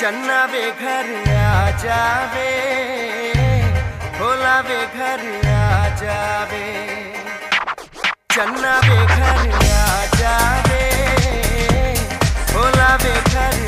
चन्ना वे घर आ जावे, भोला वे घर आ जावे। चन्ना वे घर आ जावे, भोला वे घर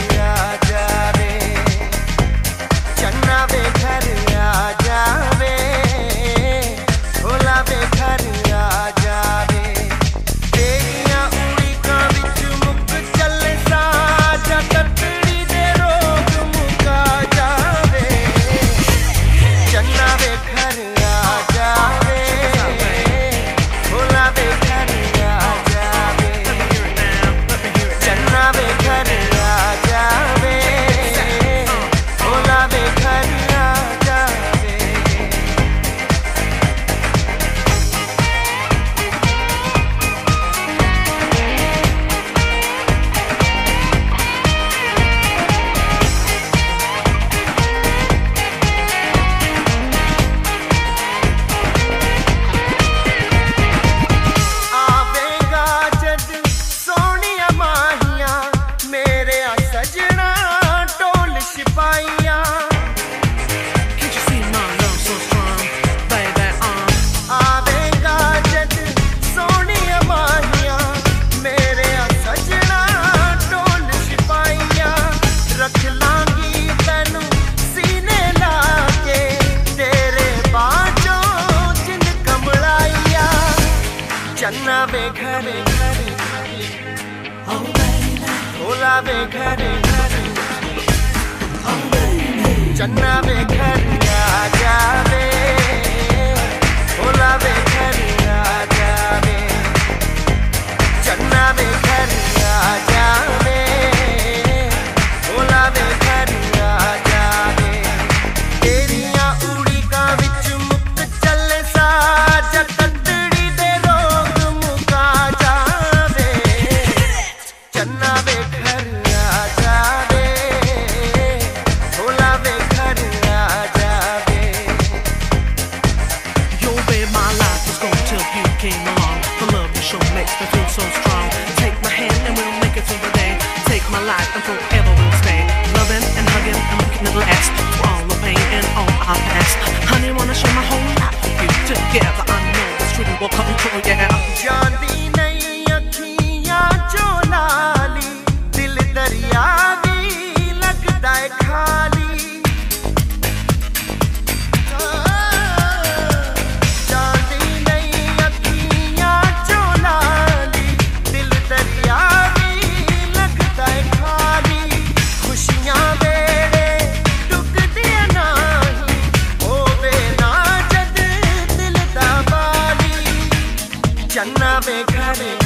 ਚੰਨਾ ਵੇ ਘਰੇ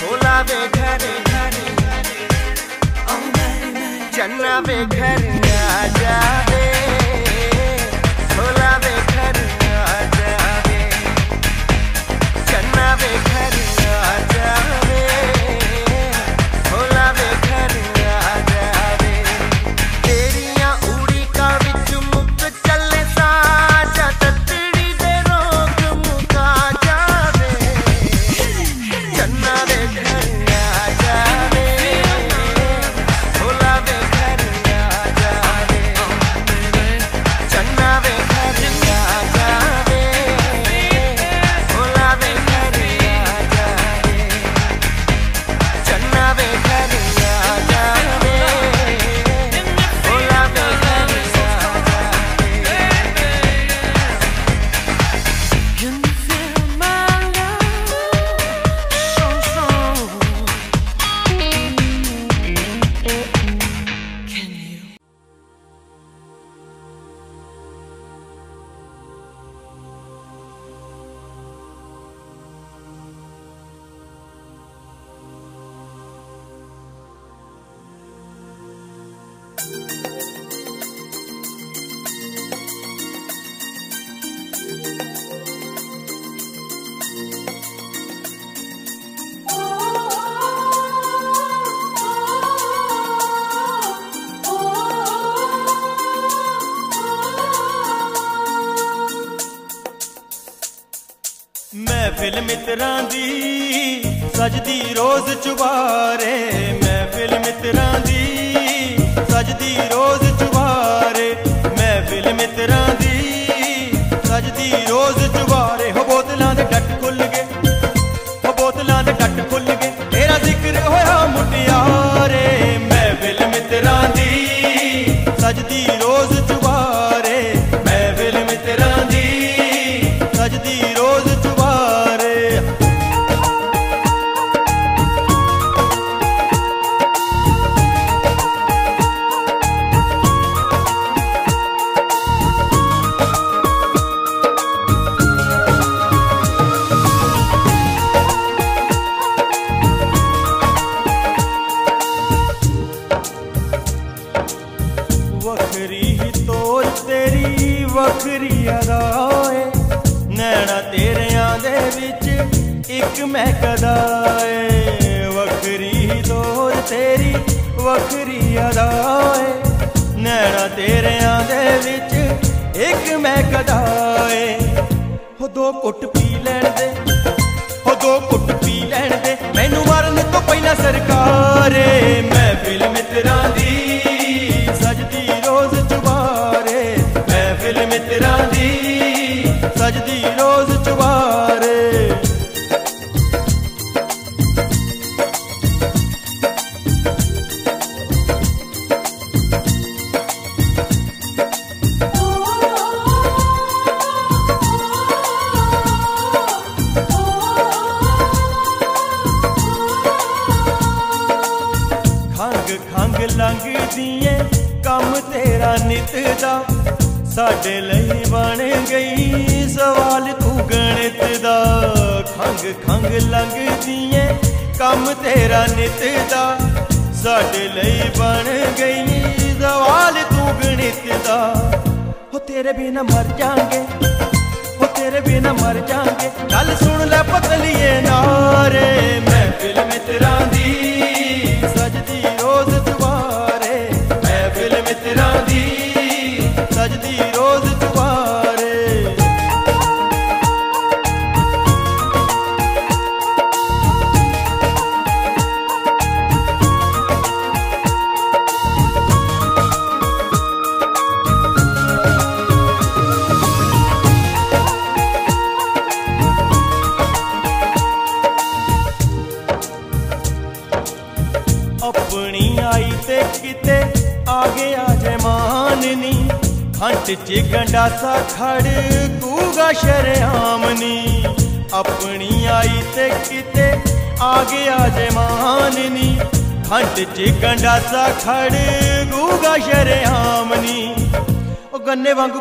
ਭੋਲਾ ਵੇ ਘਰੇ ਚੰਨਾ ਵੇ ਘਰੇ ਆ ਜਾ ਵਾਂਗੂ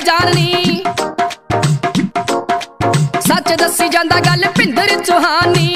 ਤਲੀ ਦੇ ਸੱਚ ਦੱਸੀ ਜਾਂਦਾ ਗੱਲ ਭਿੰਦਰ ਚੋਹਾਨੀ।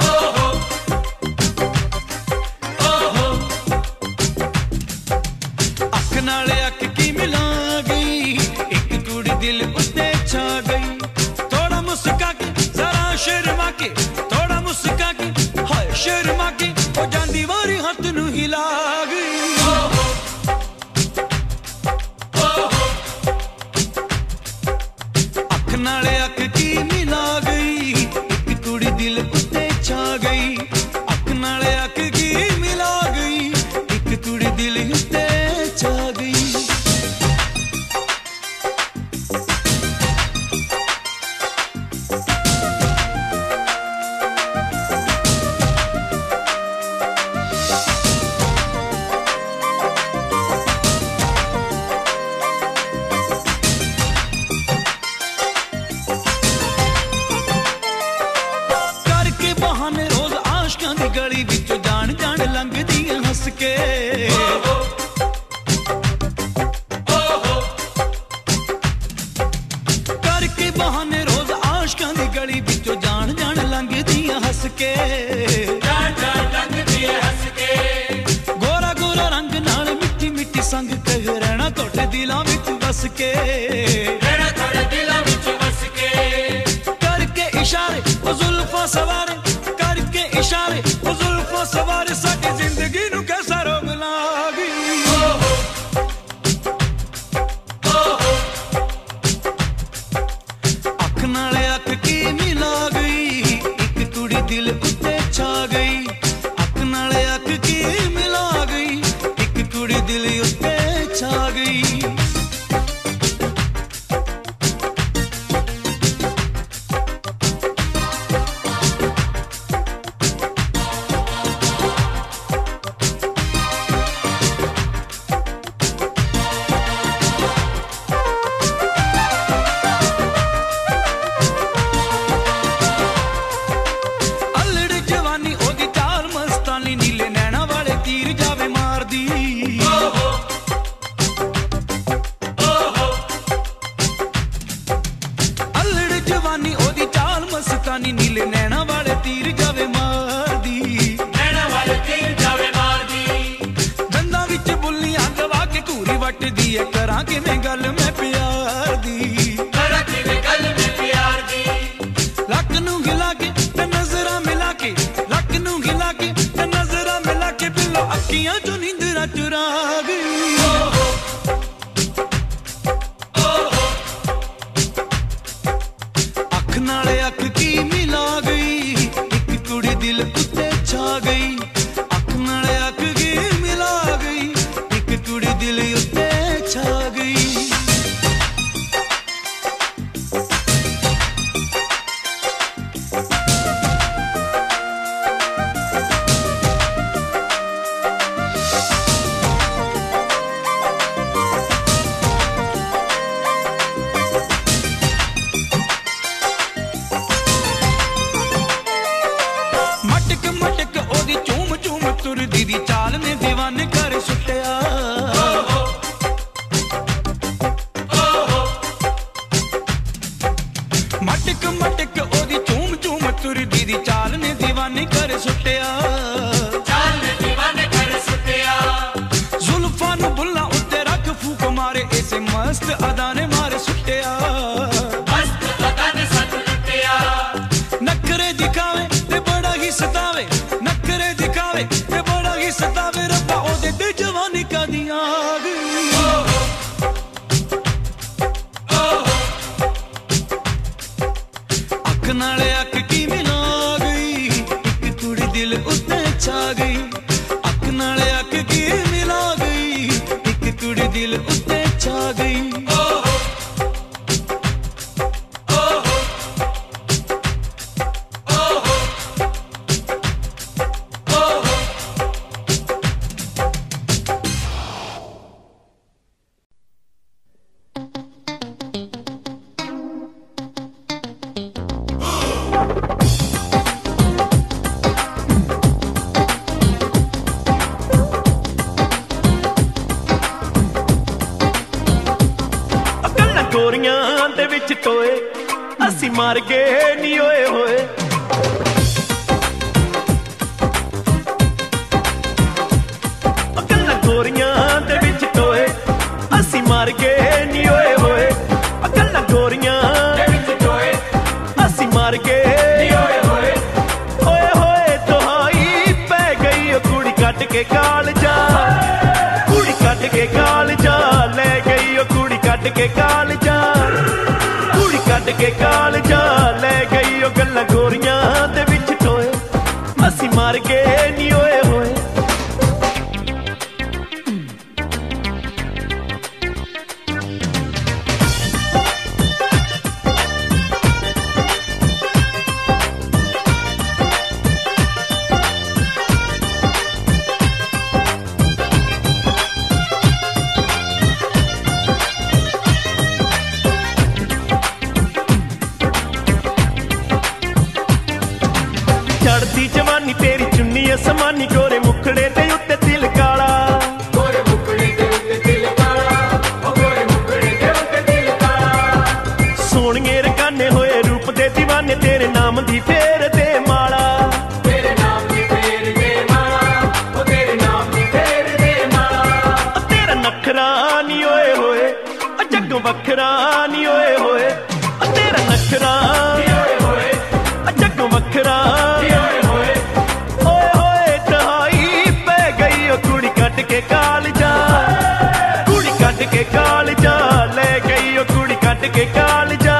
ਕੱਢ ਕੇ ਕਾਲਜਾ ਲੈ ਗਈ ਉਹ ਕੁੜੀ ਕੱਢ ਕੇ ਕਾਲ ਜਾ।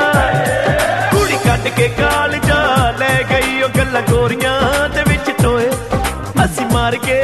ਕੁੜੀ ਕੱਢ ਕੇ ਕਾਲ ਜਾ, ਲੈ ਗਈ ਉਹ ਗੱਲਾਂ ਗੋਰੀਆਂ ਦੇ ਵਿੱਚ ਟੋਏ। ਅਸੀਂ ਮਾਰ ਕੇ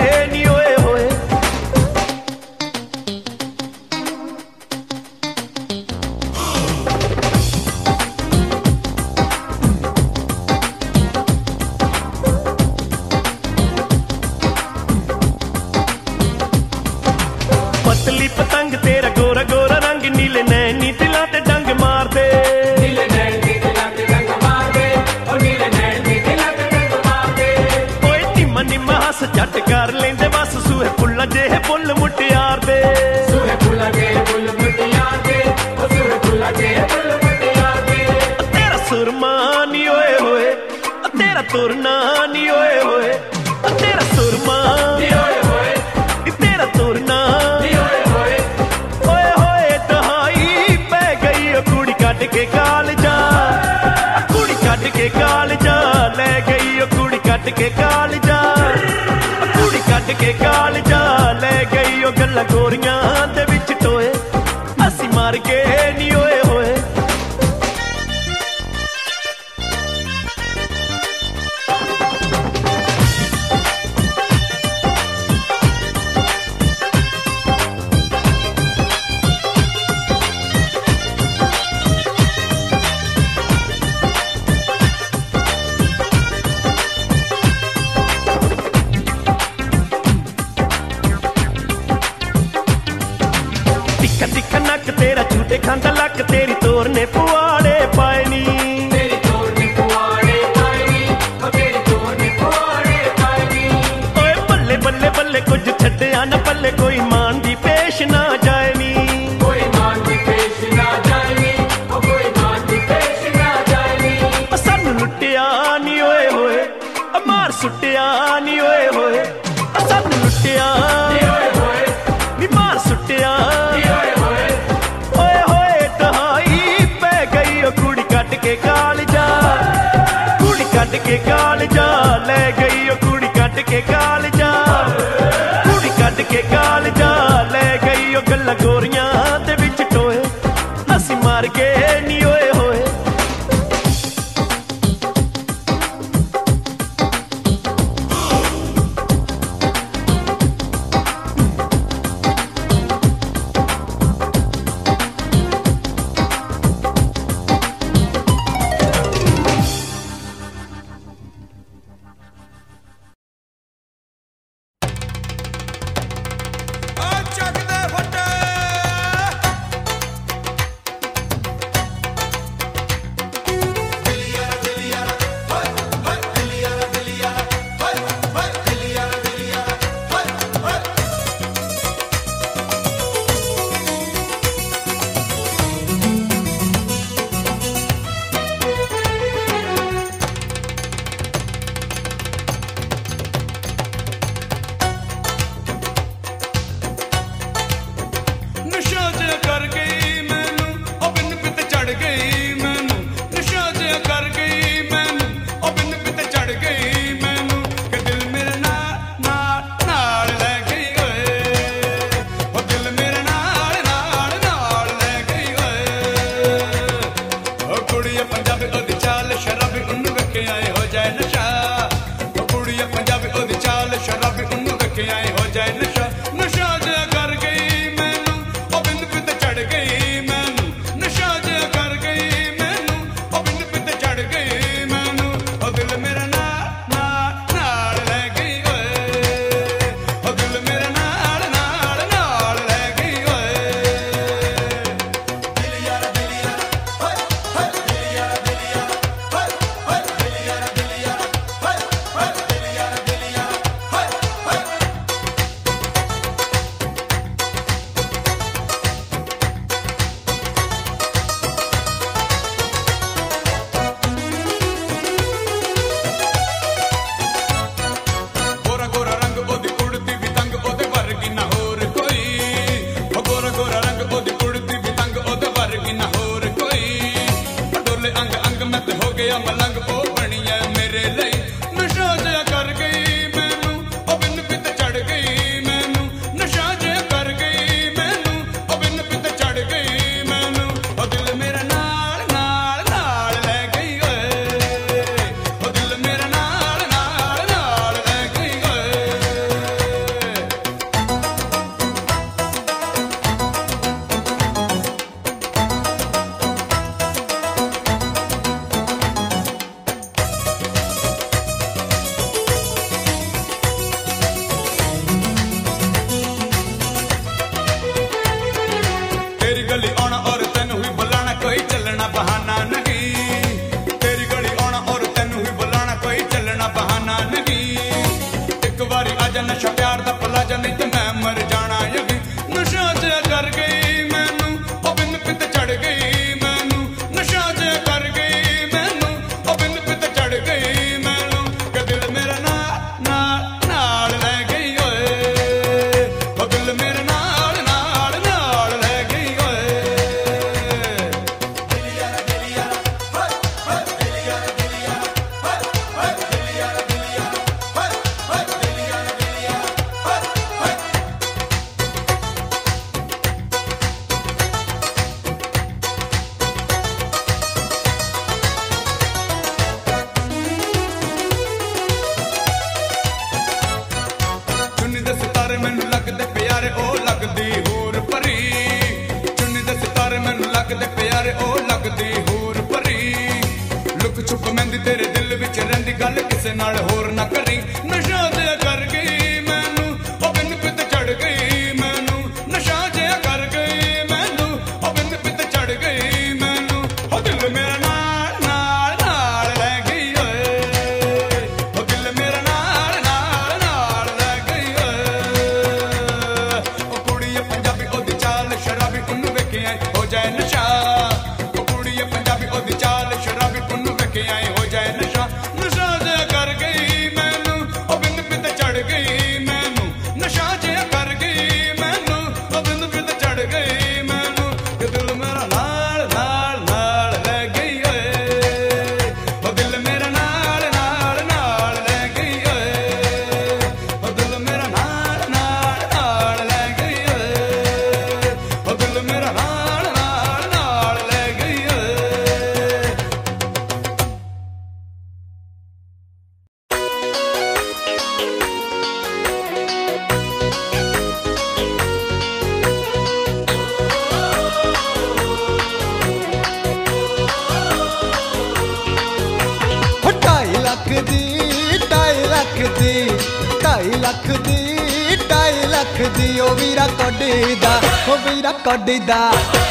ਕੋਡੀ ਦਾ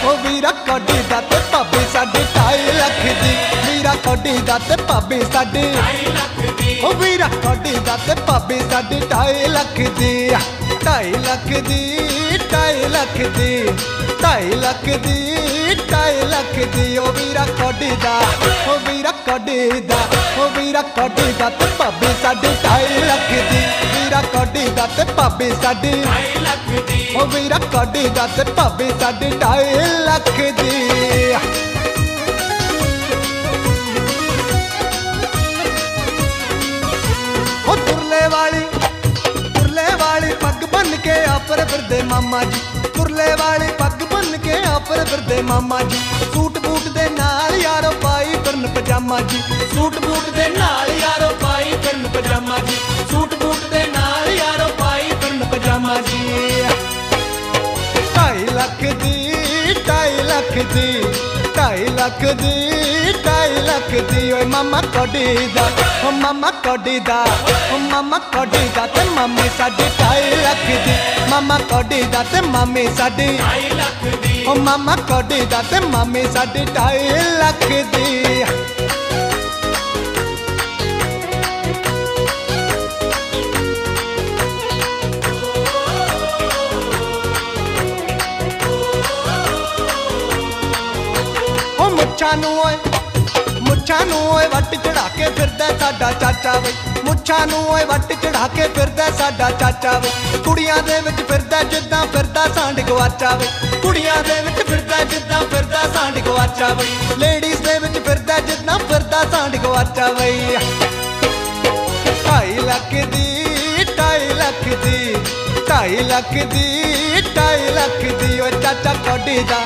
ਉਹ ਵੀਰਾ ਕੋਡੀ ਦਾ ਤੇ ਭਾਬੀ ਸਾਡੀ ਢਾਈ ਲੱਖ ਦੀ। ਵੀਰਾ ਕੋਡੀ ਦਾ ਤੇ ਭਾਬੀ ਸਾਡੀ ਢਾਈ ਲੱਖ ਦੀ। ਉਹ ਵੀਰਾ ਕੋਡੀ ਦਾ ਤੇ ਭਾਬੀ ਸਾਡੀ ਢਾਈ ਲੱਖ ਦੀ। ਢਾਈ ਲੱਖ ਦੀ, ਢਾਈ ਲੱਖ ਦੀ। ਢਾਈ ਲੱਖ ਦੀ, ਢਾਈ ਲੱਖ ਦੀ। ਉਹ ਵੀਰਾ ਕੋਡੀ ਦਾ ਉਹ ਵੀਰਾ ਕੋਡੀ ਦਾ ਉਹ ਵੀਰਾ ਕੋਡੀ ਦਾ ਤੇ ਭਾਬੀ ਸਾਡੀ ਢਾਈ ਲੱਖ ਦੀ। ਤੇ ਭਾਬੀ ਸਾਡੀ। ਢਾਈ ਲੱਖ ਦੀ ਉਹ ਵੀਰਾ ਕੋਡੀ ਦਾ ਤੇ ਭਾਬੀ ਸਾਡੀ ਢਾਈ ਲੱਖ ਦੀ। ਵਾਲੀ, ਤੁਰਲੇ ਵਾਲੀ ਪੱਗ ਬੰਨ ਕੇ ਆਪਰ ਫਿਰਦੇ ਮਾਮਾ ਜੀ। ਤੁਰਲੇ ਵਾਲੀ ਪੱਗ ਬੰਨ ਕੇ ਆਪਰ ਫਿਰਦੇ ਮਾਮਾ ਜੀ। ਸੂਟ ਬੂਟ ਦੇ ਨਾਲ ਯਾਰੋ ਪਾਈ ਫਿਰਨ ਪਜਾਮਾ ਜੀ। ਸੂਟ ਬੂਟ ਦੇ ਨਾਲ ਯਾਰੋ ਪਾਈ ਫਿਰਨ ਪਜਾਮਾ ਜੀ। ਸੂਟ ਜੀ। ਢਾਈ ਲੱਖ ਦੀ, ਢਾਈ ਲੱਖ ਦੀ, ਢਾਈ ਲੱਖ ਦੀ, ਢਾਈ ਲੱਖ ਦੀ। ਓਏ ਮਾਮਾ ਕੋਡੀ ਦਾ, ਓ ਮਾਮਾ ਕੋਡੀ ਦਾ, ਓ ਮਾਮਾ ਕੋਡੀ ਦਾ ਤੇ ਮਾਮੀ ਸਾਡੀ ਢਾਈ ਲੱਖ ਦੀ। ਮਾਮਾ ਕੋਡੀ ਦਾ ਤੇ ਮਾਮੀ ਸਾਡੀ ਢਾਈ ਲੱਖ ਦੀ। ਓ ਮਾਮਾ ਕੋਡੀ ਦਾ ਤੇ ਮਾਮੀ ਸਾਡੀ ਢਾਈ ਲੱਖ ਦੀ। ਮੁੱਛਾਂ ਨੂੰ ਓਏ, ਮੁੱਛਾਂ ਨੂੰ ਓਏ ਵੱਟ ਚੜਾ ਕੇ ਫਿਰਦਾ ਸਾਡਾ ਚਾਚਾ ਵੇ ਮੁੱਛਾਂ ਨੂੰ ਓਏ ਵੱਟ ਚੜਾ ਕੇ ਫਿਰਦਾ ਸਾਡਾ ਚਾਚਾ ਵੇ ਕੁੜੀਆਂ ਦੇ ਵਿੱਚ ਫਿਰਦਾ ਜਿੱਦਾਂ ਫਿਰਦਾ ਸਾਂਡ ਗਵਾਚਾ ਵੇ ਕੁੜੀਆਂ ਦੇ ਵਿੱਚ ਫਿਰਦਾ ਜਿੱਦਾਂ ਫਿਰਦਾ ਸਾਂਡ ਗਵਾਚਾ ਵੇ ਲੇਡੀਜ਼ ਦੇ ਵਿੱਚ ਫਿਰਦਾ ਜਿੱਦਾਂ ਫਿਰਦਾ ਸਾਂਡ ਗਵਾਚਾ ਵੇ ਭਾਈ ਲੱਖ ਦੀ ਢਾਈ ਲੱਖ ਦੀ ਢਾਈ ਲੱਖ ਦੀ ਢਾਈ ਲੱਖ ਦੀ ਓ ਚਾਚਾ ਕੋਡੀ ਦਾ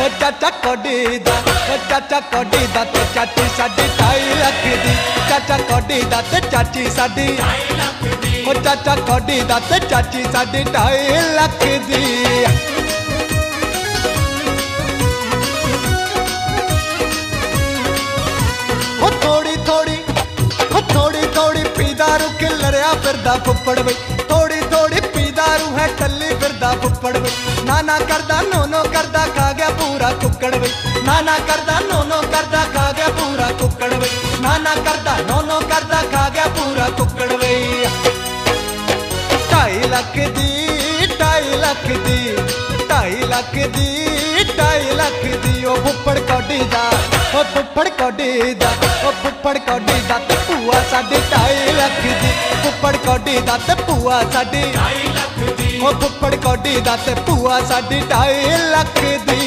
ਓ ਚਾਚਾ ਕੋਡੀ ਦਾ ਓ ਚਾਚਾ ਕੋਡੀ ਦਾ ਤੇ ਚਾਚੀ ਸਾਡੀ ਢਾਈ ਲੱਖ ਦੀ ਚਾਚਾ ਕੋਡੀ ਦਾ ਤੇ ਚਾਚੀ ਸਾਡੀ ਢਾਈ ਲੱਖ ਦੀ ਓ ਚਾਚਾ ਕੋਡੀ ਦਾ ਤੇ ਚਾਚੀ ਸਾਡੀ ਢਾਈ ਲੱਖ ਦੀ ਲੜਿਆ ਫਿਰਦਾ ਫੁੱਫੜ ਵੇ ਥੋੜੀ ਥੋੜੀ ਪੀਦਾ ਰੂਹ ਹੈ ਟੱਲੀ ਫਿਰਦਾ ਫੁੱਫੜ ਵੇ ਨਾ ਨਾ ਕਰਦਾ ਨੋ ਨੋ ਕਰਦਾ, ਖਾ ਗਿਆ ਪੂਰਾ ਕੁੱਕੜ ਵੇ ਨਾ ਨਾ ਕਰਦਾ ਨੋ ਨੋ ਕਰਦਾ, ਖਾ ਗਿਆ ਪੂਰਾ ਕੁੱਕੜ ਵੇ ਨਾ ਨਾ ਕਰਦਾ ਨੋ ਨੋ ਕਰਦਾ, ਖਾ ਗਿਆ ਪੂਰਾ ਕੁੱਕੜ ਵੇ ਢਾਈ ਲੱਖ ਦੀ, ਢਾਈ ਲੱਖ ਦੀ, ਢਾਈ ਲੱਖ ਦੀ ਉਹ ਫੁੱਫੜ ਕੋਡੀ ਦਾ, ਉਹ ਫੁੱਫੜ ਕੋਡੀ ਦਾ, ਉਹ ਫੁੱਫੜ ਕੋਡੀ ਦਾ ਤੇ ਭੂਆ ਸਾਡੀ ਢਾਈ ਲੱਖ ਦੀ। ਫੁੱਫੜ ਕੋਡੀ ਦਾ ਤੇ ਭੂਆ ਸਾਡੀ ਢਾਈ ਲੱਖ ਦੀ। ਉਹ ਫੁੱਫੜ ਕੋਡੀ ਦਾ ਤੇ ਭੂਆ ਸਾਡੀ ਢਾਈ ਲੱਖ ਦੀ।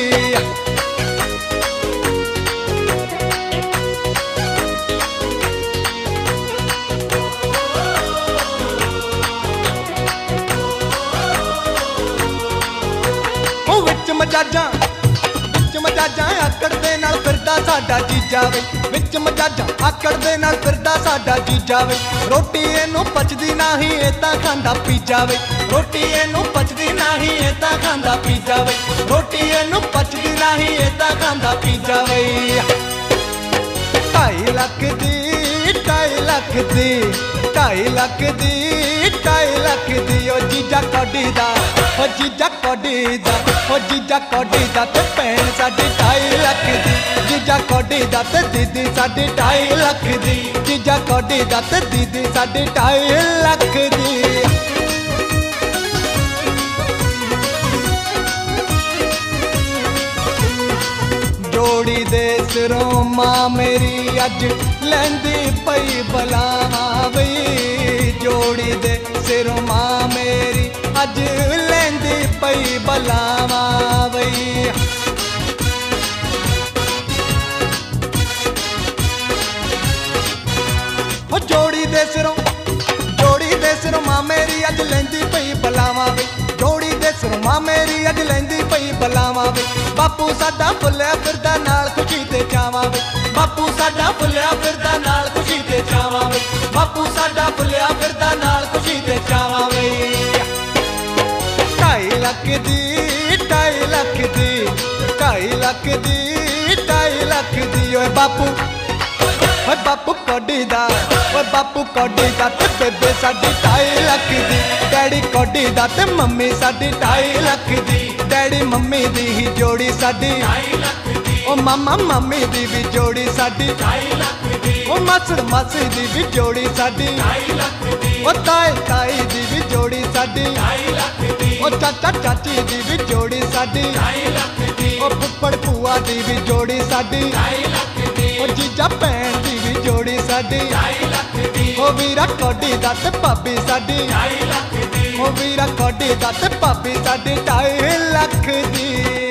ਵਿੱਚ ਮਜਾਜਾਂ ਵਿੱਚ ਮਜਾਜਾਂ ਆਕੜ ਦੇ ਨਾਲ ਫਿਰਦਾ ਸਾਡਾ ਜੀਜਾ ਵੇ ਵਿੱਚ ਮਜਾਜਾਂ ਆਕੜ ਦੇ ਨਾਲ ਫਿਰਦਾ ਸਾਡਾ ਜੀਜਾ ਵੇ ਰੋਟੀ ਇਹਨੂੰ ਪਚਦੀ ਨਹੀਂ, ਇਹ ਤਾਂ ਖਾਂਦਾ ਪੀ ਜਾਵੇ। ਰੋਟੀ ਇਹਨੂੰ ਪਚਦੀ ਨਹੀਂ, ਇਹ ਤਾਂ ਖਾਂਦਾ ਪੀ ਜਾਵੇ। ਰੋਟੀ ਇਹਨੂੰ ਪਚਦੀ ਨਹੀਂ, ਇਹ ਤਾਂ ਖਾਂਦਾ ਪੀ ਜਾਵੇ। ਢਾਈ ਲੱਖ ਦੀ ਢਾਈ ਲੱਖ ਦੀ, ਢਾਈ ਲੱਖ ਦੀ, ਢਾਈ ਲੱਖ ਦੀ ਉਹ ਜੀਜਾ ਕੋਡੀ ਦਾ, ਉਹ ਜੀਜਾ ਕੋਡੀ ਦਾ, ਉਹ ਜੀਜਾ ਕੋਡੀ ਦਾ ਤੇ ਭੈਣ ਸਾਡੀ ਢਾਈ ਲੱਖ ਦੀ, ਜੀਜਾ ਕੋਡੀ ਦਾ ਤੇ ਦੀਦੀ ਸਾਡੀ ਢਾਈ ਲੱਖ ਦੀ, ਜੀਜਾ ਕੋਡੀ ਦਾ ਤੇ ਦੀਦੀ ਸਾਡੀ ਢਾਈ ਲੱਖ ਦੀ। ਜੋੜੀ ਦੇ ਸਿਰੋਂ ਮਾਂ ਮੇਰੀ ਅੱਜ ਲੈਂਦੀ ਪਈ ਬਲਾਵੇ ਜੋੜੀ ਦੇ ਸਿਰੋਂ ਮਾਂ ਮੇਰੀ ਅੱਜ ਲੈਂਦੀ ਪਈ ਬਲਾਵੇ ਉਹ ਜੋੜੀ ਦੇ ਸਿਰੋਂ, ਜੋੜੀ ਦੇ ਸਿਰੋਂ ਮਾਂ ਮੇਰੀ ਅੱਜ ਲੈਂਦੀ ਪਈ ਬਲਾਵਾਂ ਵੇ। ਜੋੜੀ ਦੇ ਸਿਰੋਂ ਮਾਂ ਮੇਰੀ ਅੱਜ ਲੈਂਦੀ ਪਈ ਬਲਾਵਾਂ ਵੇ। ਬਾਪੂ ਸਾਡਾ ਫੁੱਲਿਆ ਫਿਰਦਾ ਨਾਲ ਖੁਸ਼ੀ ਤੇ ਚਾਵਾਂ ਬਾਪੂ ਸਾਡਾ ਫੁੱਲਿਆ ਫਿਰਦਾ ਲੱਖ ਦੀ ਢਾਈ ਲੱਖ ਦੀ ਓਏ ਬਾਪੂ। ਓਏ ਬਾਪੂ ਕੋਡੀ ਦਾ, ਓਏ ਬਾਪੂ ਕੋਡੀ ਦਾ ਤੇ ਬੇਬੇ ਸਾਡੀ ਢਾਈ ਲੱਖ ਦੀ ਡੈਡੀ ਕੋਡੀ ਦਾ ਤੇ ਮੰਮੀ ਸਾਡੀ ਢਾਈ ਲੱਖ ਦੀ ਡੈਡੀ ਮੰਮੀ ਦੀ ਹੀ ਜੋੜੀ ਸਾਡੀ। ਢਾਈ ਲੱਖ ਦੀ ਓ ਮਾਮਾ ਮੰਮੀ ਦੀ ਵੀ ਜੋੜੀ ਸਾਡੀ। ਢਾਈ ਲੱਖ ਦੀ ਓ ਮਾਸੜ ਮਾਸੀ ਦੀ ਵੀ ਜੋੜੀ ਸਾਡੀ। ਢਾਈ ਲੱਖ ਦੀ ਓ ਤਾਏ ਤਾਈ ਦੀ ਵੀ ਜੋੜੀ ਸਾਡੀ। ਢਾਈ ਲੱਖ ਦੀ ਓ ਚਾਚਾ ਚਾਚੀ ਦੀ ਵੀ ਜੋੜੀ ਸਾਡੀ। ਢਾਈ ਲੱਖ ਦੀ ਉਹ ਫੁੱਫੜ ਭੂਆ ਦੀ ਵੀ ਜੋੜੀ ਸਾਡੀ। ਢਾਈ ਲੱਖ ਦੀ ਓ ਜੀਜਾ ਭੈਣ ਦੀ ਵੀ ਜੋੜੀ ਸਾਡੀ। 2 ਲੱਖ ਦੀ ਓ ਵੀਰਾ ਕੋਡੀ ਦਾ ਤੇ ਭਾਬੀ ਸਾਡੀ। 2 ਲੱਖ ਦੀ ਓ ਵੀਰਾ ਕੋਡੀ ਦਾ ਤੇ ਭਾਬੀ ਸਾਡੀ। 2 ਲੱਖ ਦੀ।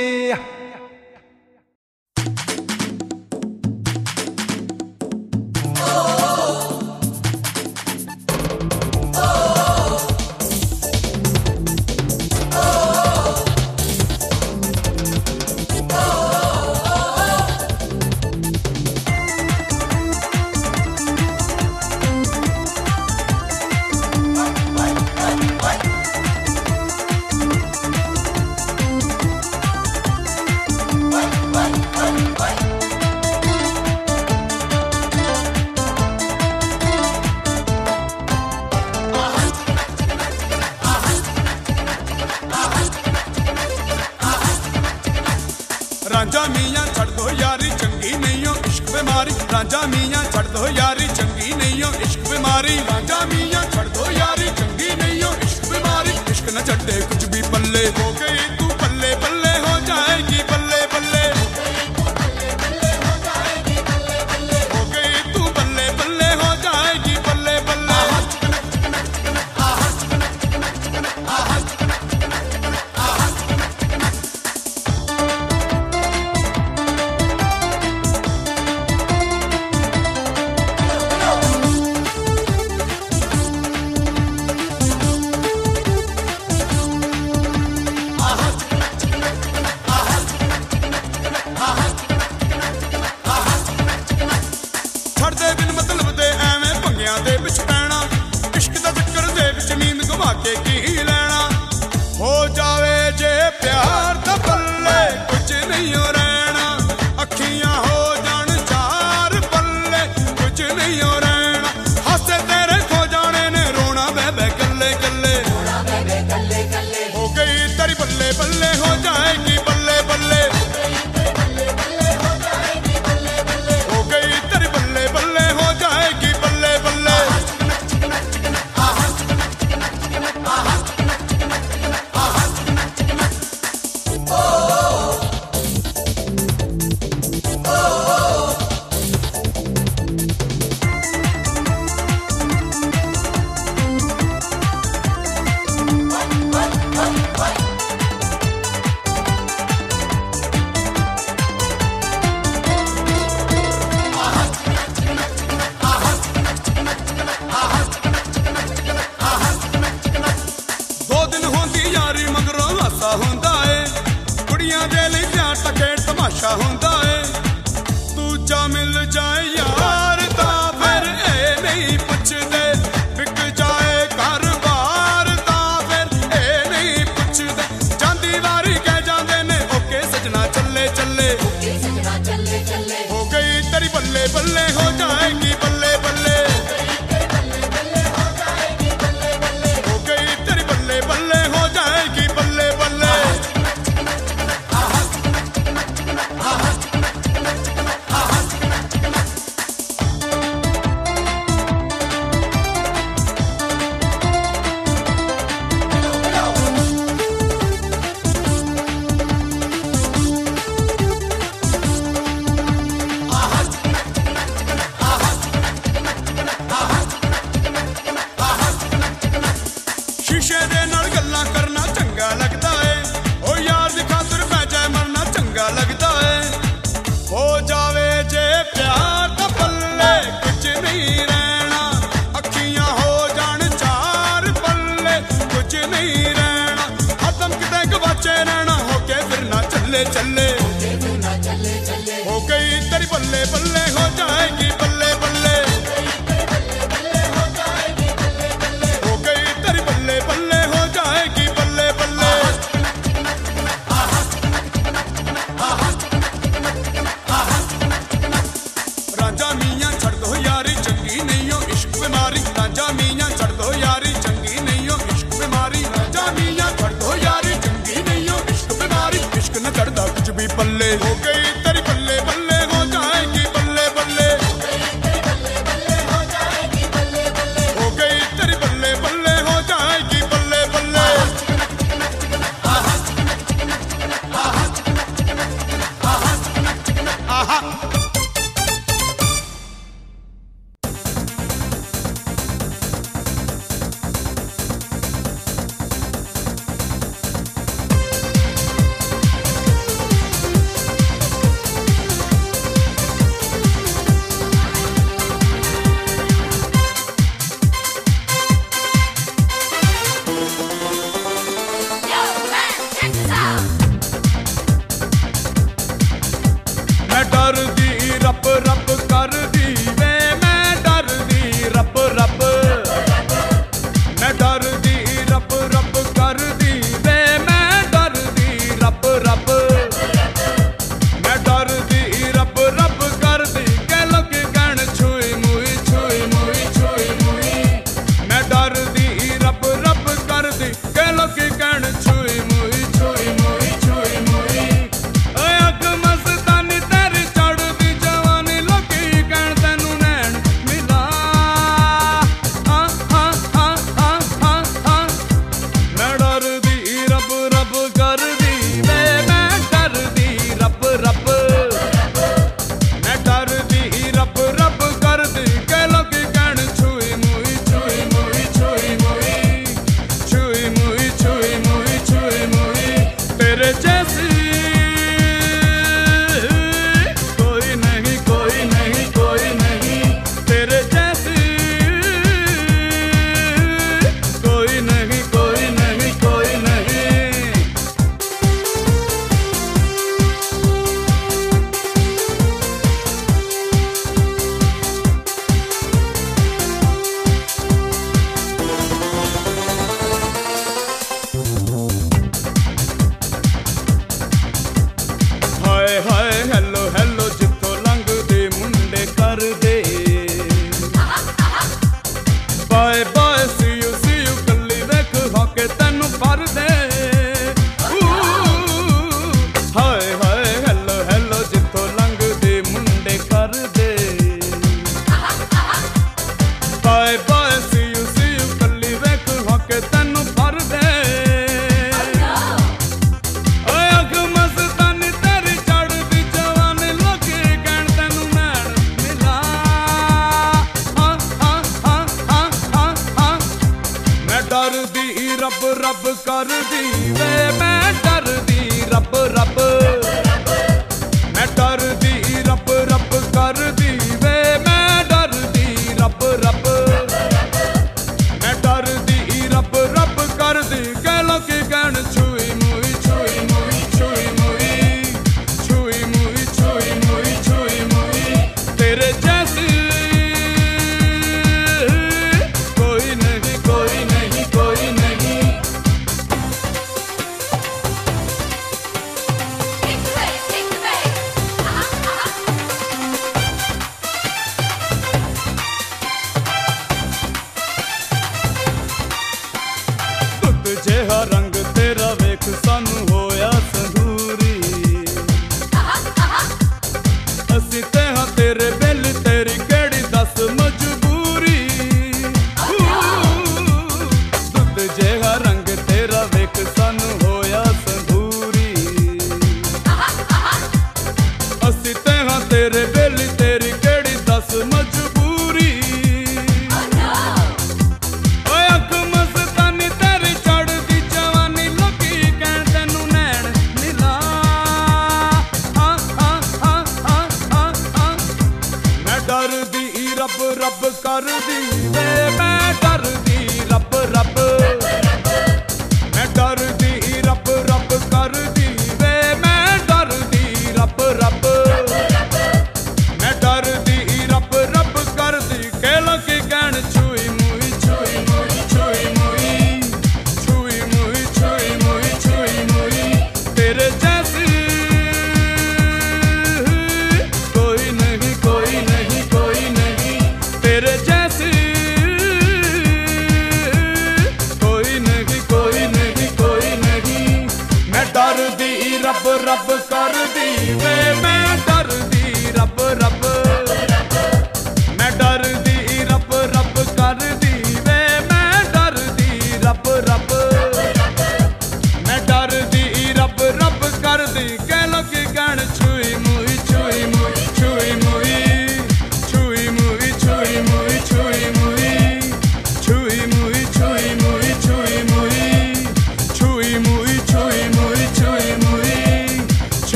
Baby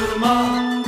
Fatima.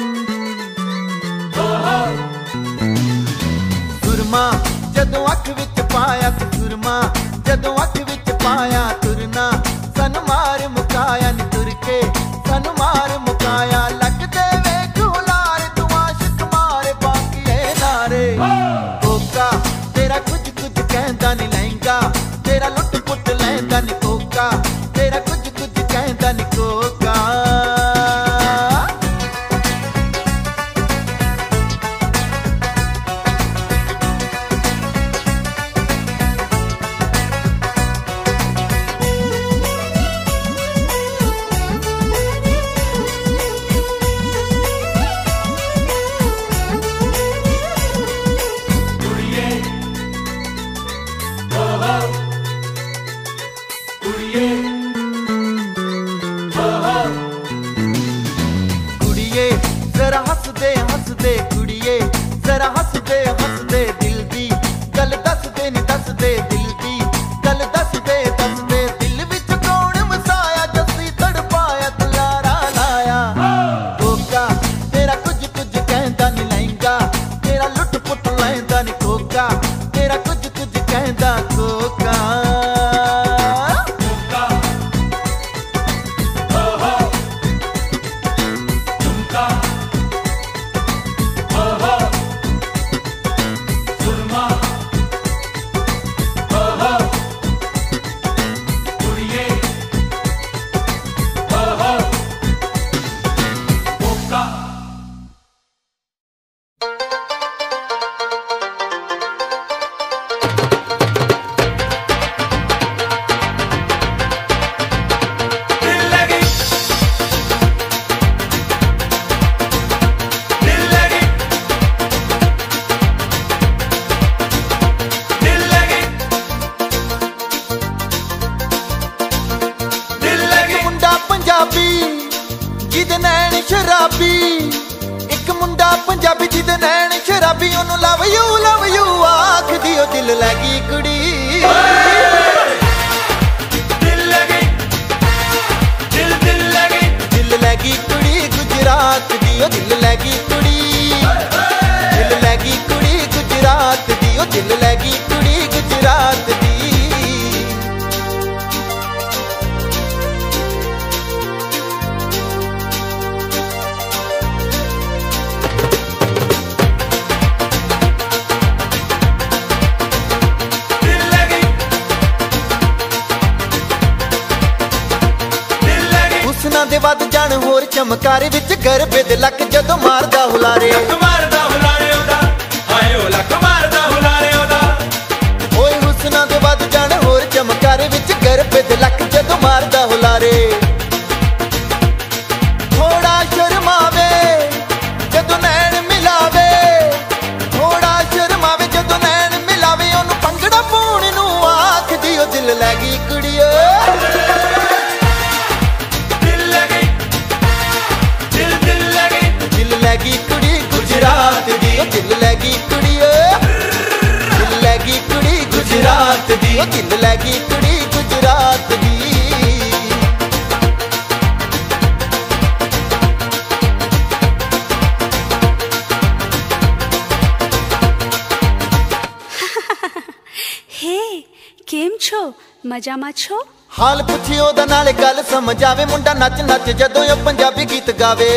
ਮਜਾਮਾ ਛੋ? ਹਾਲ ਪੁੱਛਿਓ ਦਾ ਨਾਲ ਗੱਲ ਸਮਝ ਆਵੇ। ਮੁੰਡਾ ਨੱਚ ਨੱਚ ਜਦੋਂ ਉਹ ਪੰਜਾਬੀ ਗੀਤ ਗਾਵੇ।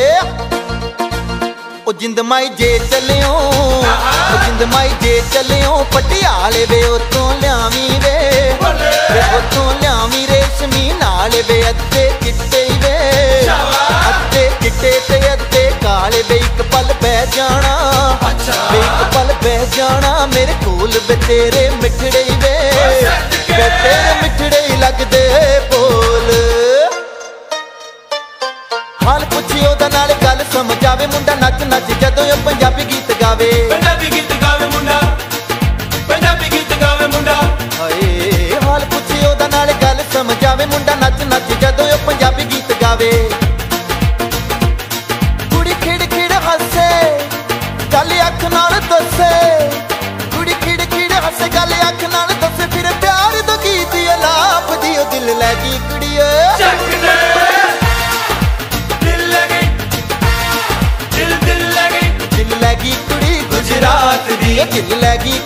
ਉਹ ਜਿੰਦ ਮਾਈ ਜੇ ਚੱਲਿਓ, ਉਹ ਜਿੰਦ ਮਾਈ ਜੇ ਚੱਲਿਓ, ਪਟਿਆਲੇ ਵੇ ਉਤੋਂ ਲਿਆਵੀ ਵੇ। ਵੇ ਉਤੋਂ ਲਿਆਵੀ ਰੇਸ਼ਮੀ ਨਾਲ ਵੇ ਅੱਤੇ ਚਿੱਟੇ ਵੇ। ਅੱਤੇ ਚਿੱਟੇ ਤੇ ਅੱਤੇ ਕਾਲੇ ਵੇ, ਇੱਕ ਪਲ ਬਹਿ ਜਾਣਾ। ਵੇ ਇੱਕ ਪਲ ਬਹਿ ਜਾਣਾ, ਮੇਰੇ ਕੋਲ ਵੇ ਤੇਰੇ ਮਿੱਠੜੇ ਵੇ। ਉਹਦਾ ਨਾਲ ਗੱਲ ਸਮਝ ਆਵੇ ਮੁੰਡਾ ਨੱਚ ਨੱਚ ਜਦੋਂ ਇਹ ਪੰਜਾਬੀ ਗੀਤ ਗਾਵੇ। ਪੰਜਾਬੀ ਗੀਤ ਗਾਵੇ ਮੁੰਡਾ ਪੰਜਾਬੀ ਗੀਤ ਗਾਵੇ ਮੁੰਡਾ। ਹਾਏ ਹਾਲ ਪੁੱਛੀ ਉਹਦਾ ਨਾਲ ਗੱਲ ਸਮਝ ਆਵੇ ਮੁੰਡਾ ਨੱਚ ਨੱਚ ਜਦੋਂ ਇਹ ਪੰਜਾਬੀ ਗੀਤ ਗਾਵੇ। ਕੁੜੀ ਖਿੜ ਖਿੜ ਹੱਸੇ ਗੱਲ ਅੱਖ ਨਾਲ ਦੱਸੇ। ਕੁੜੀ ਖਿੜ ਖਿੜ ਹੱਸੇ ਗੱਲ ਅੱਖ ਨਾਲ ਗੁਜਰਾਤ ਦੀ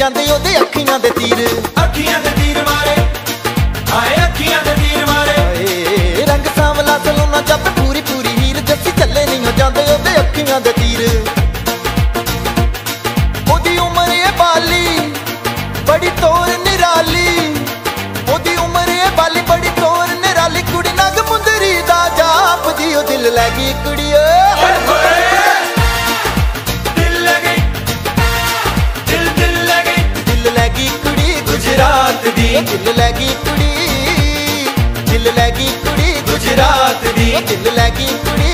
ਜਾਂਦੇ ਉਹਦੇ ਅੱਖੀਆਂ ਦੇ ਤੀਰ। ਅੱਖੀਆਂ ਦੇ ਤੀਰ ਮਾਰੇ। ਹਾਏ ਅੱਖੀਆਂ ਦੇ ਤੀਰ ਮਾਰੇ। ਰੰਗ ਸਾਂਵਲਾ ਸਲੋਨਾ ਜਾਪੇ ਪੂਰੀ ਪੂਰੀ ਹੀਰ ਜੱਸੀ ਚੱਲੇ ਨਹੀਂ ਹੋ ਜਾਂਦੇ ਉਹਦੇ ਅੱਖੀਆਂ ਦੇ ਤੀਰ। ਉਹਦੀ ਉਮਰ ਏ ਬਾਲੀ ਬੜੀ ਤੋਰ ਨਿਰਾਲੀ। ਉਹਦੀ ਉਮਰ ਏ ਬਾਲੀ ਬੜੀ ਤੋਰ ਨਿਰਾਲੀ। ਕੁੜੀ ਨਗ ਮੁੰਦਰੀ ਦਾ ਜਾਪਦੀ ਉਹ ਦਿਲ ਲੈ ਗਈ ਕੁੜੀ। ਦਿਲ ਲੈ ਗਈ ਕੁੜੀ ਦਿਲ ਲੈ ਗਈ ਕੁੜੀ ਗੁਜਰਾਤ ਦੀ। ਉਹ ਦਿਲ ਲੈ ਗਈ ਕੁੜੀ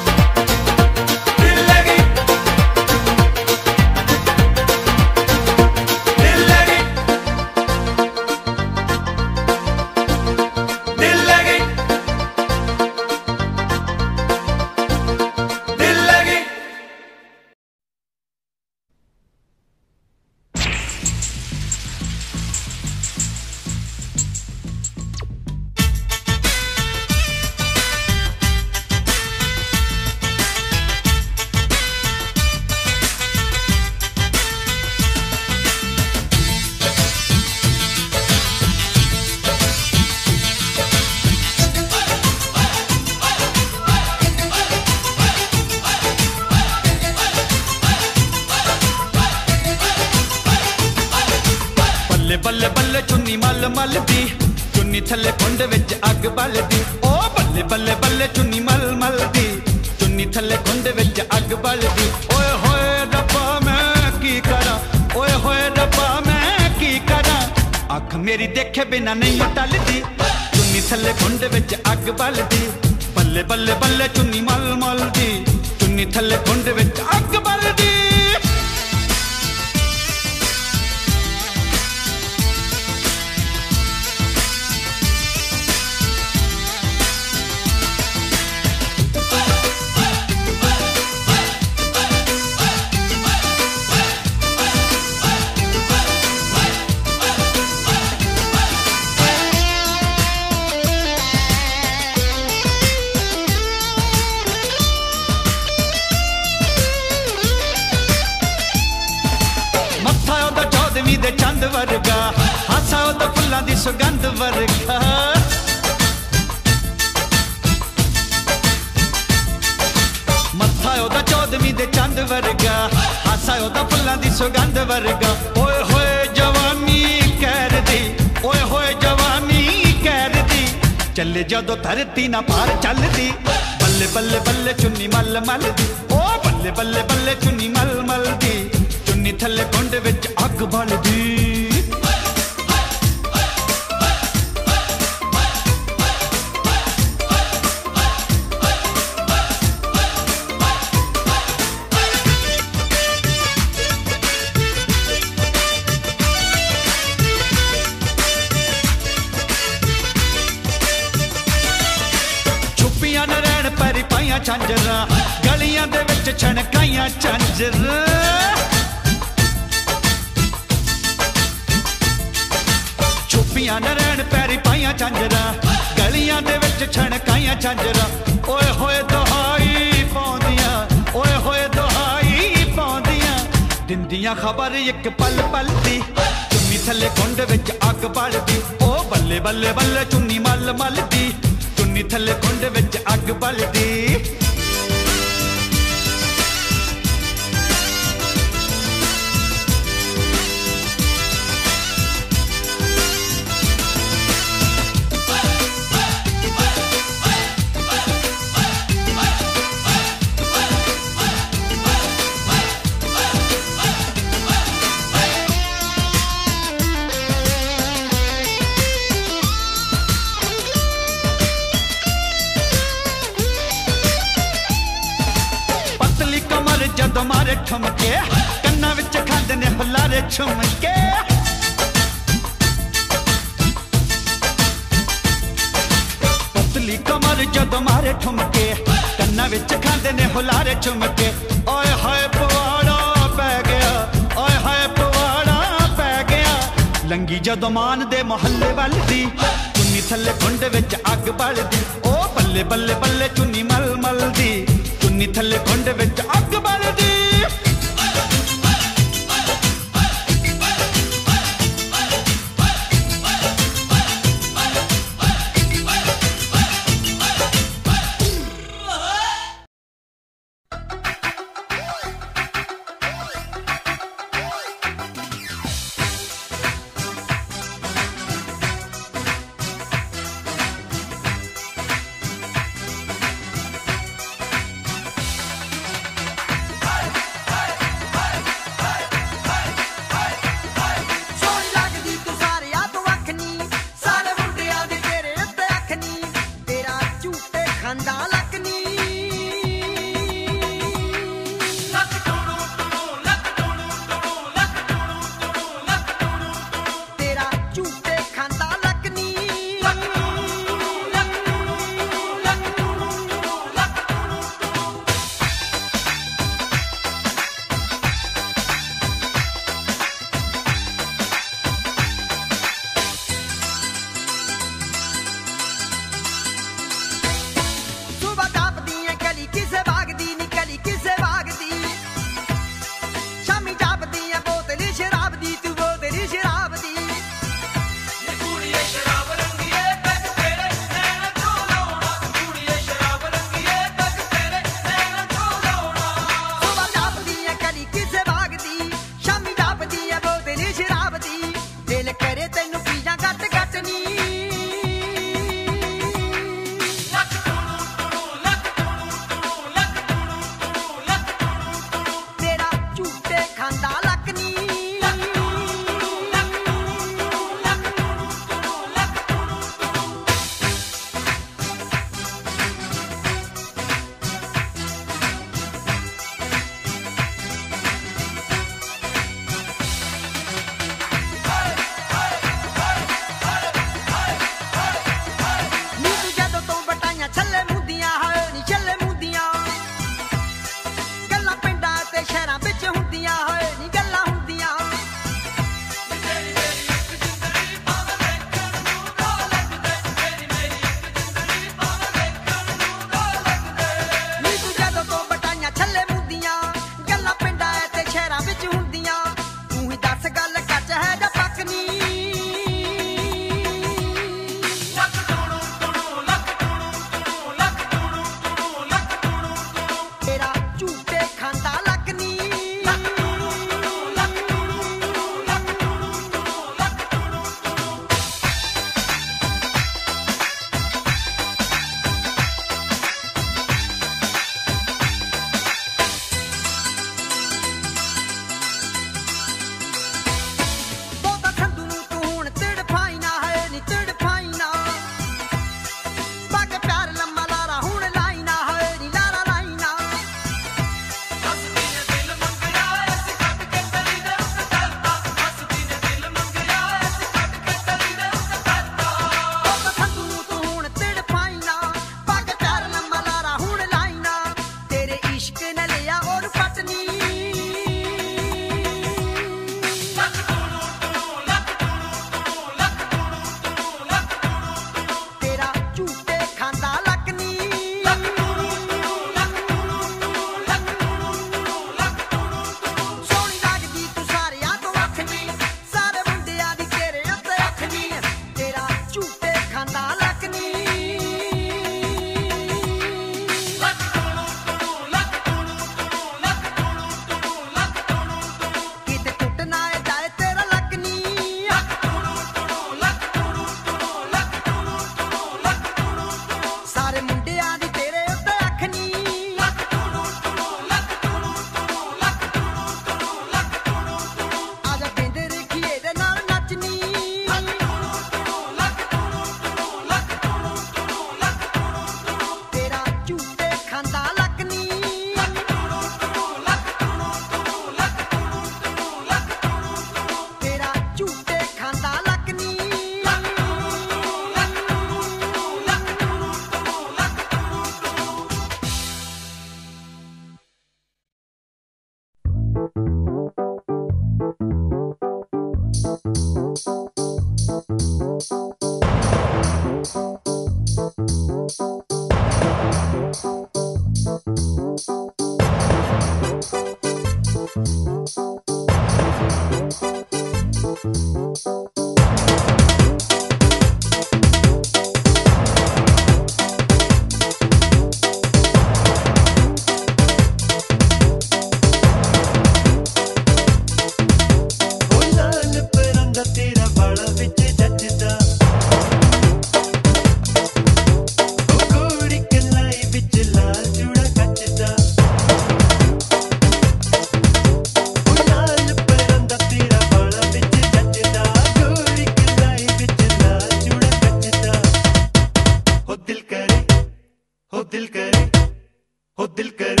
ਹੋ ਦਿਲ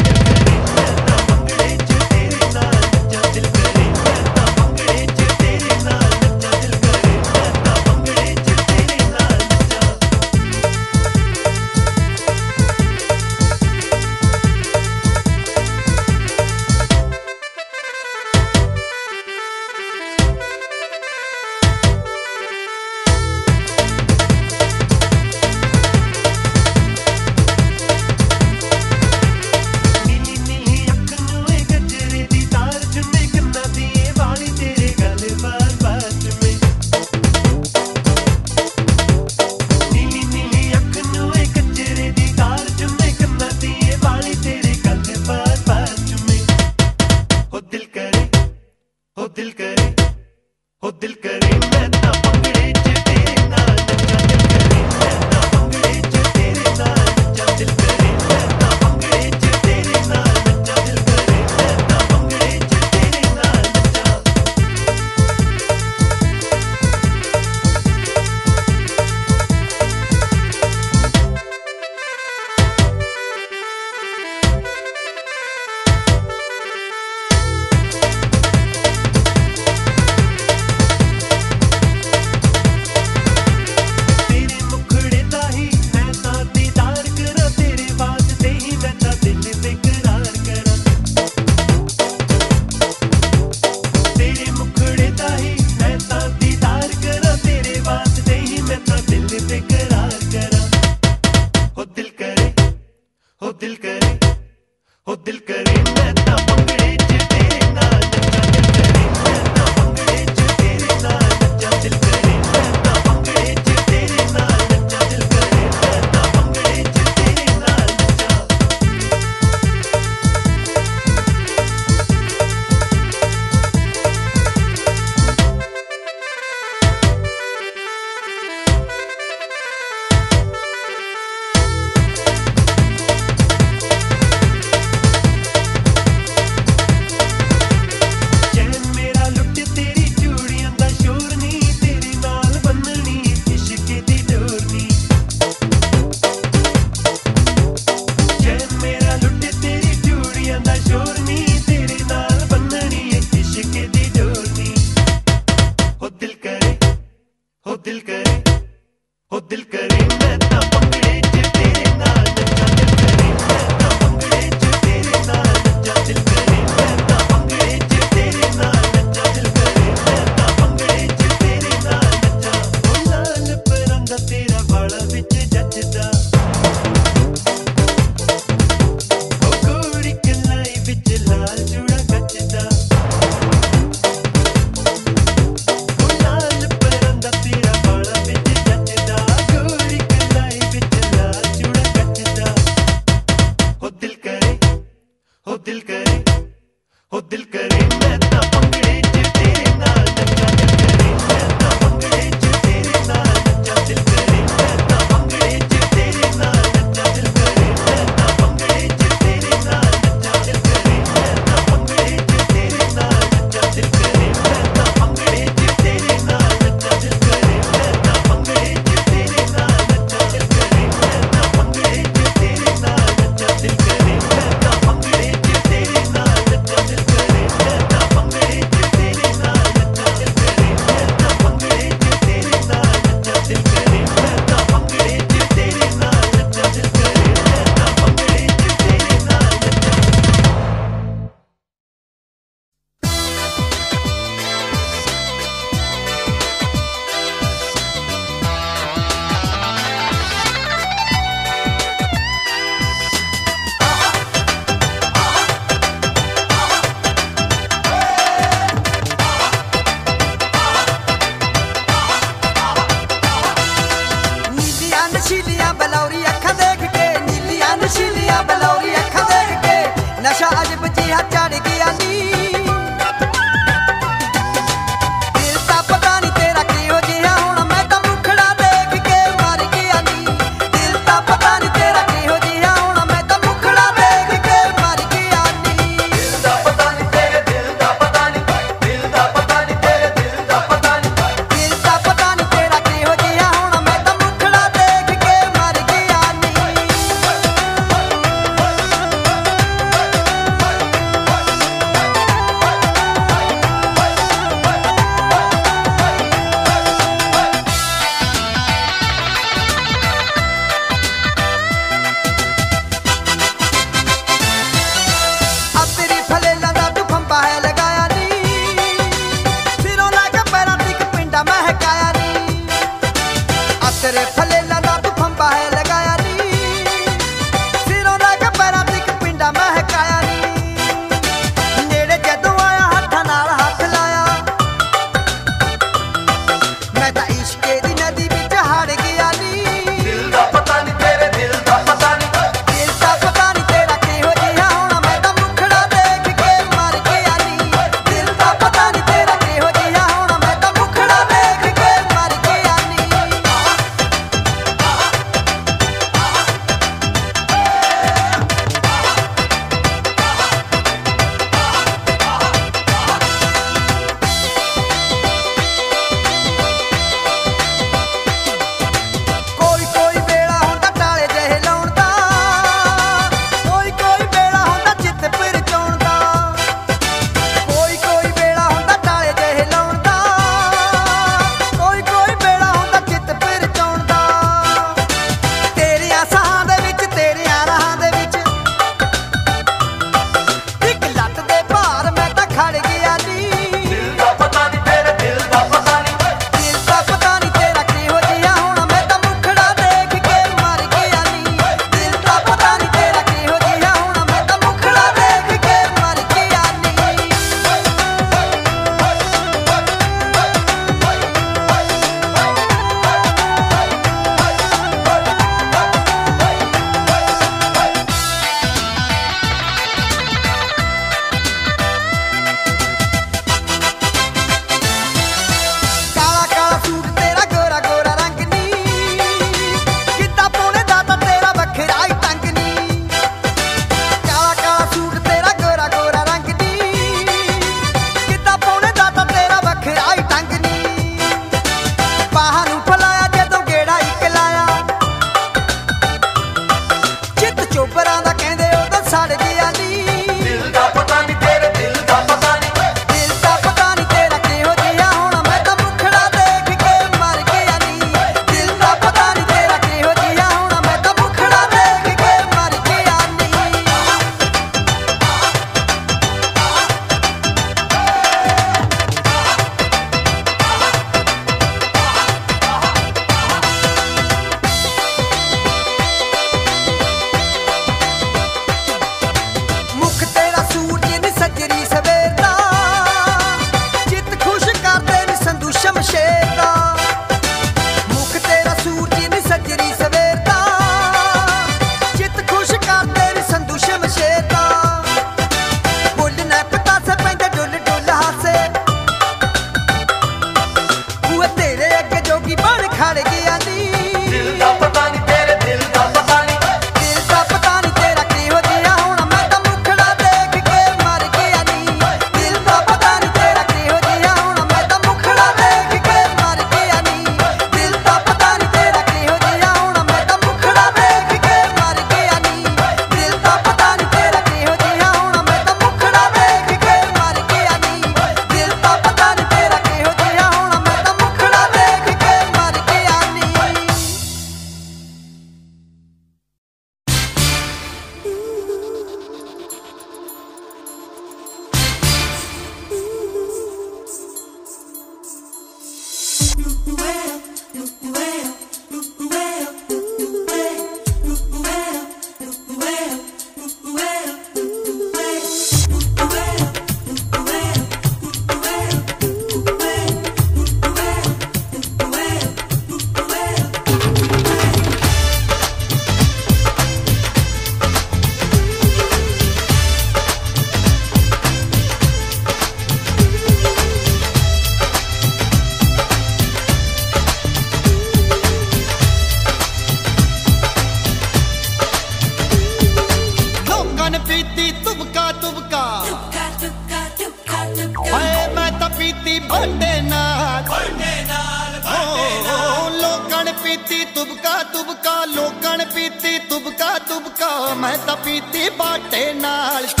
ਮੈਂ ਤਾਂ ਪੀਤੀ ਬਾਟੇ ਨਾਲ।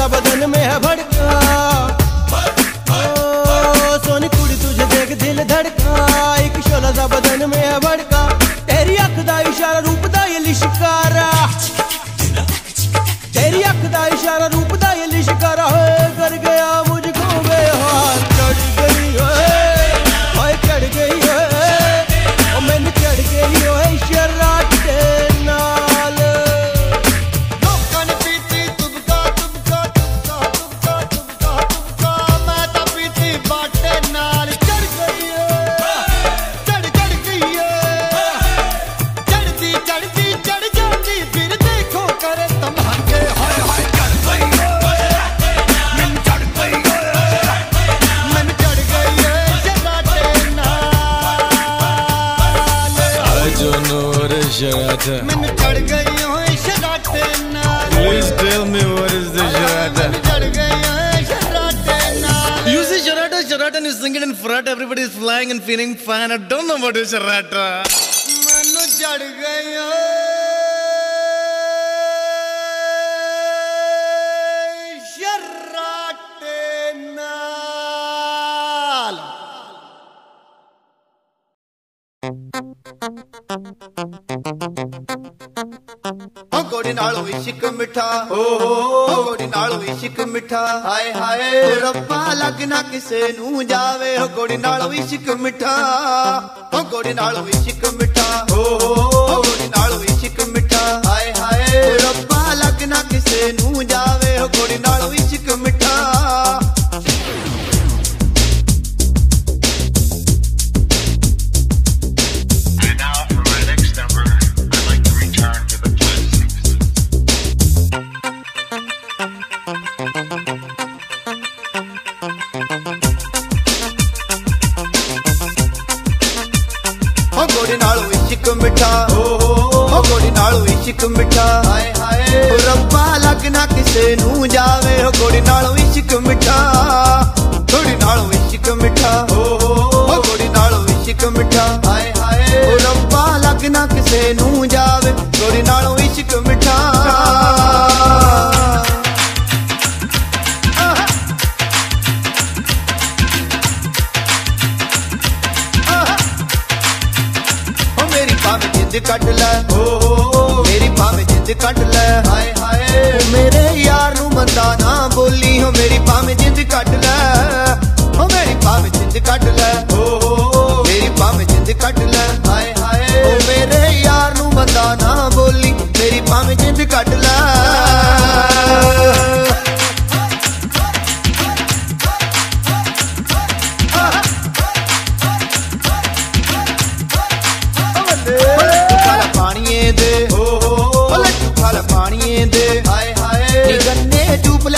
सा बदन में है भड़क ਤੱਕ ਨਾ ਕਿਸੇ ਨੂੰ ਜਾਵੇ। ਹੋ ਗੋੜੀ ਨਾਲ ਵੀ ਸ਼ਿਕ ਮਿੱਠਾ। ਹੋ ਗੋੜੀ ਨਾਲ ਵੀ ਸ਼ਿਕ ਮਿੱਠਾ। ਹੋ।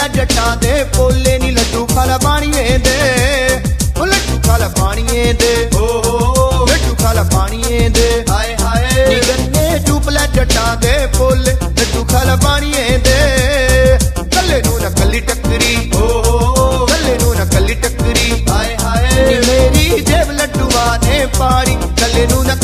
ਨਾ ਜੱਟਾਂ ਦੇ ਪੋਲੇ ਨਹੀਂ ਲੱਡੂ ਖਾਲਾ ਪਾਣੀਏ ਦੇ। ਉਹ ਲੱਡੂ ਖਾਲਾ ਪਾਣੀਏ ਦੇ। ਓ ਲੱਡੂ ਖਾਲਾ ਪਾਣੀਏ ਦੇ। ਹਾਏ ਹਾਏ ਨੀ ਗੰਨੇ ਚੂਪ ਲੈ ਜੱਟਾਂ ਦੇ ਪੋਲੇ ਲੱਡੂ ਖਾਲਾ ਪਾਣੀਏ ਦੇ। ਕੱਲੇ ਨੂੰ ਨਾ ਕੱਲੀ ਟੱਕਰੀ। ਓ ਕੱਲੇ ਨੂੰ ਨਾ ਕੱਲੀ ਟੱਕਰੀ। ਹਾਏ ਹਾਏ ਮੇਰੀ ਜੇਬ ਲੱਡੂਆਂ ਦੇ ਪਾਣੀ ਕੱਲੇ ਨੂੰ ਨਾ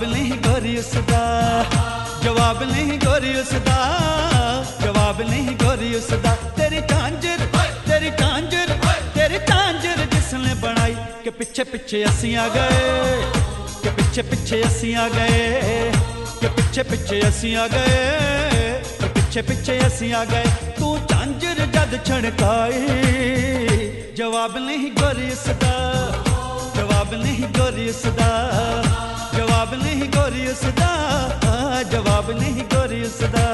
ਜਵਾਬ ਨਹੀਂ ਗੋਰੀ ਉਸਦਾ ਜਵਾਬ ਨਹੀਂ ਗੋਰੀ ਉਸਦਾ ਜਵਾਬ ਨਹੀਂ ਗੋਰੀ ਉਸਦਾ ਤੇਰੀ ਝਾਂਜਰ ਤੇਰੀ ਝਾਂਜਰ ਤੇਰੀ ਝਾਂਜਰ ਜਿਸਨੇ ਬਣਾਈ ਕਿ ਪਿੱਛੇ ਪਿੱਛੇ ਅਸੀਂ ਆ ਗਏ, ਕਿ ਪਿੱਛੇ ਪਿੱਛੇ ਅਸੀਂ ਆ ਗਏ, ਕਿ ਪਿੱਛੇ ਪਿੱਛੇ ਅਸੀਂ ਆ ਗਏ, ਕਿ ਪਿੱਛੇ ਪਿੱਛੇ ਅਸੀਂ ਆ ਗਏ। ਤੂੰ ਝਾਂਜਰ ਜਦ ਛਣਕਾਈ, ਜਵਾਬ ਨਹੀਂ ਗੋਰੀ ਉਸਦਾ ਜਵਾਬ ਨਹੀਂ ਗੋਰੀ ਉਸਦਾ ਜਵਾਬ ਨਹੀਂ ਗੋਰੀ ਉਸਦਾ ਜਵਾਬ ਨਹੀਂ ਗੋਰੀ ਉਸਦਾ। ਸਭ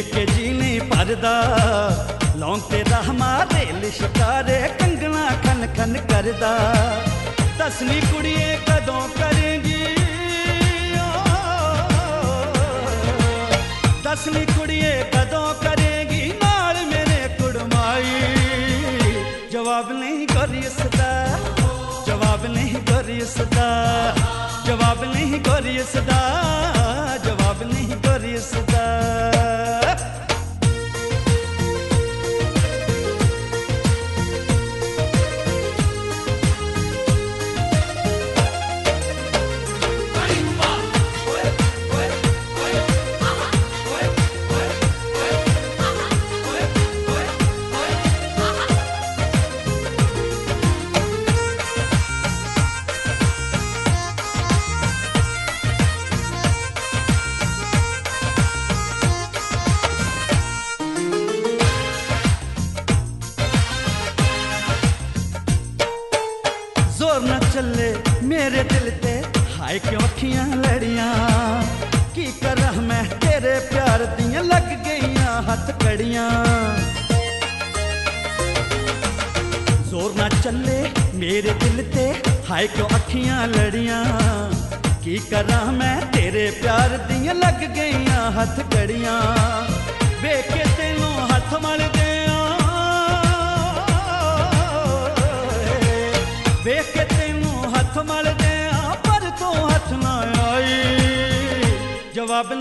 ਵੇਖ ਕੇ ਜੀ ਨਹੀਂ ਭਰਦਾ। ਲੌਂਗ ਤੇਰਾ ਹਮਾਰੇ ਲਿਸ਼ਕਾਰੇ ਕੰਗਣਾ ਖਨ ਖਨ ਕਰਦਾ। ਦਸਵੀਂ ਕੁੜੀਏ ਕਦੋਂ ਕਰੇਗੀ? ਦਸਵੀਂ ਕੁੜੀਏ ਕਦੋਂ ਕਰੇਗੀ? ਨਾਲ ਮੇਰੇ ਕੁੜਮਾਈ। ਜਵਾਬ ਨਹੀਂ ਕਰੀ ਸਦਾ ਜਵਾਬ ਨਹੀਂ ਕਰੀ ਸਦਾ ਜਵਾਬ ਨਹੀਂ ਕਰੀ ਸਦਾ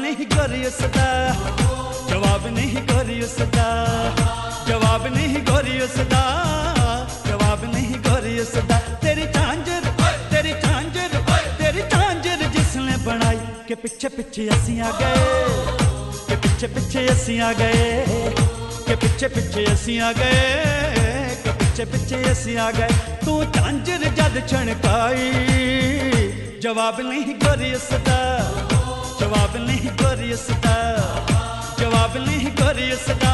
ਜਵਾਬ ਨਹੀਂ ਕਰੀ ਉਸਦਾ ਜਵਾਬ ਨਹੀਂ ਕਰੀ ਉਸਦਾ ਜਵਾਬ ਨਹੀਂ ਕਰੀ ਉਸਦਾ ਜਵਾਬ ਨਹੀਂ ਕਰੀ ਉਸਦਾ ਤੇਰੀ ਝਾਂਜਰ ਤੇਰੀ ਝਾਂਜਰ ਤੇਰੀ ਝਾਂਜਰ ਜਿਸ ਨੇ ਬਣਾਈ। ਕਿ ਪਿੱਛੇ ਪਿੱਛੇ ਅਸੀਂ ਆ ਗਏ। ਕਿ ਪਿੱਛੇ ਪਿੱਛੇ ਅਸੀਂ ਆ ਗਏ। ਕਿ ਪਿੱਛੇ ਪਿੱਛੇ ਅਸੀਂ ਆ ਗਏ। ਕਿ ਪਿੱਛੇ ਪਿੱਛੇ ਅਸੀਂ ਆ ਗਏ। ਤੂੰ ਝਾਂਜਰ ਜਦ ਛਣਕਾਈ। ਜਵਾਬ ਨਹੀਂ ਕਰੀ ਉਸਦਾ ਜਵਾਬ ਨਹੀਂ ਕਰੀ ਉਸਦਾ ਜਵਾਬ ਨਹੀਂ ਕਰੀ ਉਸਦਾ